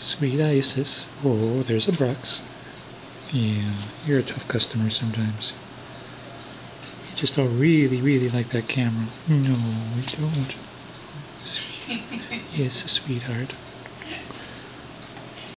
Sweet Isis. Oh, there's a Brux. Yeah, you're a tough customer sometimes. You just don't really, really like that camera. No, we don't. Sweet. Yes, sweetheart.